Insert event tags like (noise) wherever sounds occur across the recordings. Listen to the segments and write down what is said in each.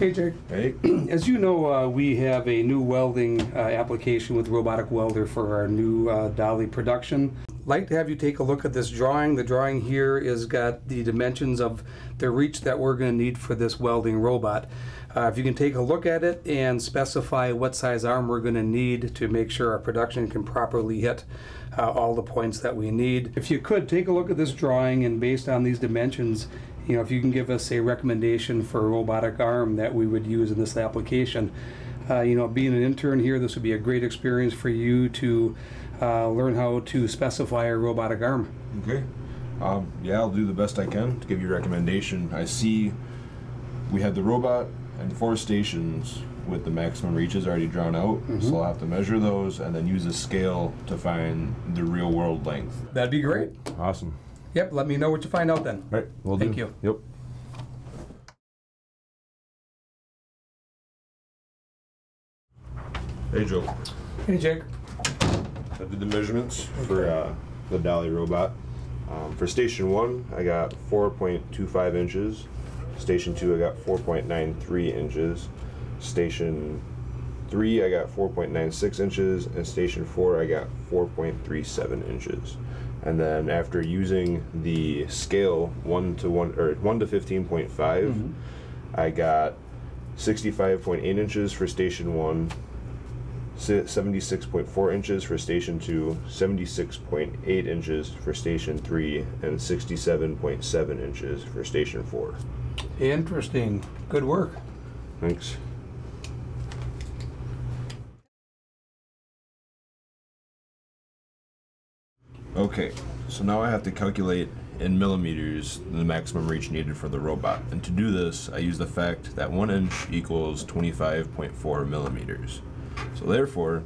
Hey, Jake. Hey, (clears throat) As you know, uh, we have a new welding uh, application with Robotic Welder for our new uh, Dolly production. I'd like to have you take a look at this drawing. The drawing here is got the dimensions of the reach that we're going to need for this welding robot. Uh, if you can take a look at it and specify what size arm we're going to need to make sure our production can properly hit uh, all the points that we need. If you could take a look at this drawing and based on these dimensions, you know, if you can give us a recommendation for a robotic arm that we would use in this application. Uh, you know, being an intern here, this would be a great experience for you to uh, learn how to specify a robotic arm. okay. Um, yeah, I'll do the best I can to give you a recommendation. I see we have the robot and four stations with the maximum reaches already drawn out, so I'll have to measure those and then use a scale to find the real world length. That'd be great. Awesome. Yep, let me know what you find out then. All right, we'll Thank do. you. Yep. Hey Joe, Hey, Jake. I did the measurements for uh, the Dolly robot. Um, for station one, I got 4.25 inches. Station two, I got 4.93 inches. Station three, I got 4.96 inches, and station four, I got 4.37 inches. And then after using the scale one to one or one to 15.5, mm-hmm. I got 65.8 inches for station one, 76.4 inches for station 2, 76.8 inches for station 3, and 67.7 inches for station 4. Interesting. Good work. Thanks. Okay, so now I have to calculate in millimeters the maximum reach needed for the robot. And to do this, I use the fact that 1 inch equals 25.4 millimeters. So therefore,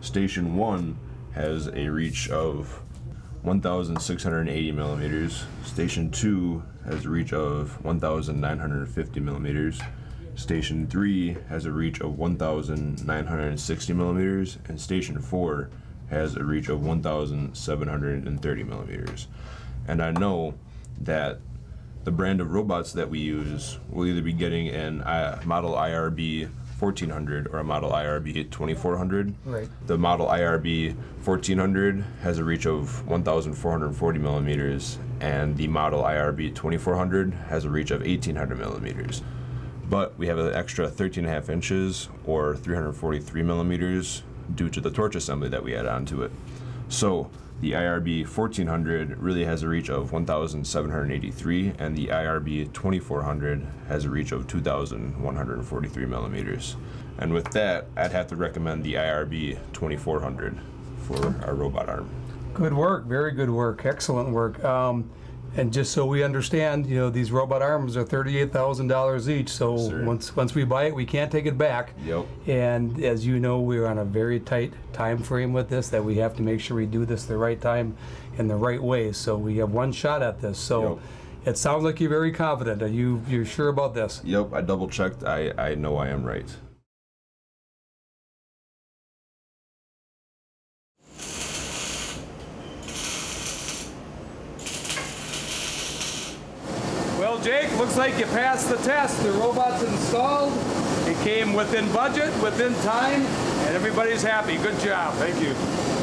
station 1 has a reach of 1,680 millimeters. Station 2 has a reach of 1,950 millimeters. Station 3 has a reach of 1,960 millimeters. And Station 4 has a reach of 1,730 millimeters. And I know that the brand of robots that we use will either be getting an uh, model IRB 1400 or a model IRB 2400. Right. The model IRB 1400 has a reach of 1,440 millimeters, and the model IRB 2400 has a reach of 1,800 millimeters. But we have an extra 13 and a half inches or 343 millimeters due to the torch assembly that we add onto it. So the IRB 1400 really has a reach of 1,783, and the IRB 2400 has a reach of 2,143 millimeters. And with that, I'd have to recommend the IRB 2400 for our robot arm. Good work. Very good work. Excellent work. Um, and just so we understand, you know, these robot arms are thirty-eight thousand dollars each. So Sir. once once we buy it, we can't take it back. Yep. And as you know, we're on a very tight time frame with this. That we have to make sure we do this the right time, in the right way. So we have one shot at this. So Yep. it sounds like you're very confident. Are you you're sure about this? Yep, I double checked. I, I know I am right. Jake, looks like you passed the test. The robot's installed. It came within budget, within time, and everybody's happy. Good job. Thank you.